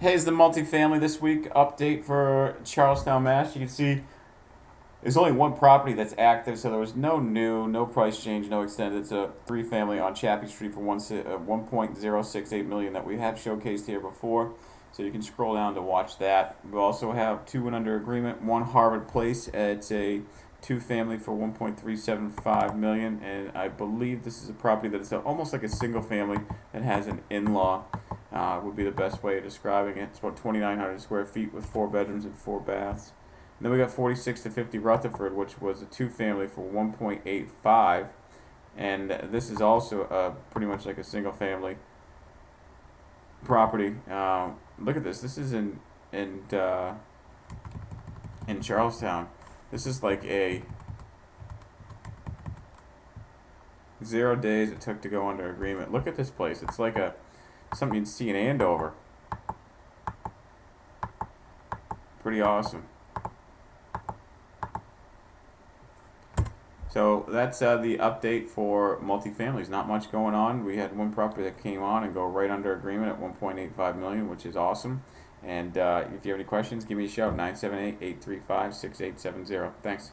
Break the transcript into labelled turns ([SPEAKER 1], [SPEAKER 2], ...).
[SPEAKER 1] Hey, it's the multifamily this week update for Charlestown, Mass. You can see there's only one property that's active, so there was no new, no price change, no extended. It's a three family on Chappie Street for one uh, 1.068 million that we have showcased here before. So you can scroll down to watch that. We also have two and under agreement, one Harvard Place. It's a two family for 1.375 million, and I believe this is a property that is almost like a single family that has an in-law uh, would be the best way of describing it. It's about 2,900 square feet with four bedrooms and four baths. And then we got 46 to 50 Rutherford, which was a two-family for 1.85, and this is also uh, pretty much like a single-family property. Uh, look at this. This is in in uh, in Charlestown. This is like a zero days it took to go under agreement. Look at this place. It's like a something you'd see in Andover. Pretty awesome. So that's uh, the update for multifamilies. Not much going on. We had one property that came on and go right under agreement at 1.85 million, which is awesome. And uh, if you have any questions, give me a shout 978-835-6870. Thanks.